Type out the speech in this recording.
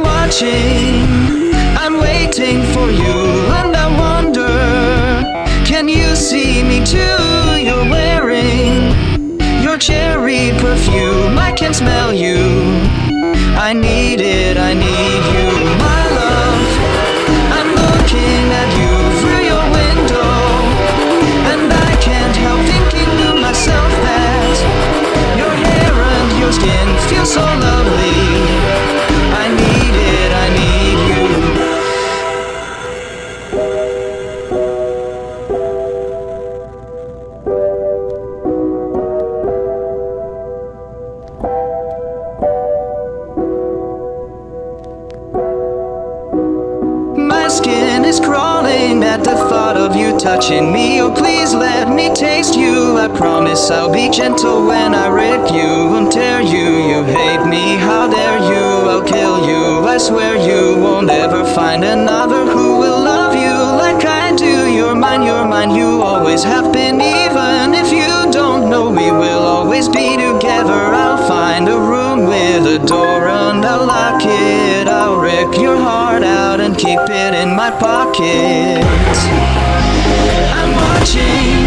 watching, I'm waiting for you, and I wonder, can you see me too? You're wearing your cherry perfume, I can smell you. I need it, I need you, is crawling at the thought of you touching me. Oh, please let me taste you. I promise I'll be gentle when I rip you and tear you. You hate me, how dare you? I'll kill you. I swear you won't ever find another who will love you like I do. You're mine, you're mine, you always have been. Even if you don't know, we will always be together. I'll find a room with a door and I'll lock it. Rip your heart out and keep it in my pocket. I'm watching,